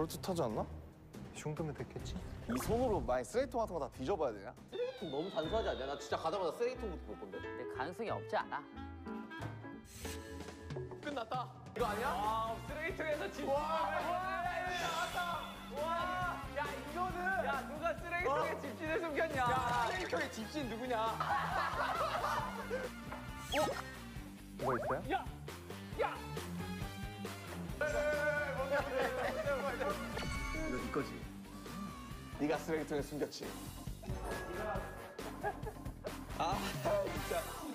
그럴듯하지 않나? 이 정도면 됐겠지? 이 손으로 만약 쓰레기통 같은 거 다 뒤져봐야 되냐? 쓰레기통 너무 단순하지 않냐? 나 진짜 가자마자 쓰레기통부터 볼 건데. 근데 가능성이 없지 않아. 끝났다. 이거 아니야? 아, 쓰레기통에서 집. 와, 와, 나왔다. 와, 야 이거는. 야 누가 쓰레기통에 집신을 숨겼냐? 야 쓰레기통에 집신 누구냐? 뭐가 있어요? 야, 야. 거지. 네가 쓰레기통에 숨겼지. 아 진짜.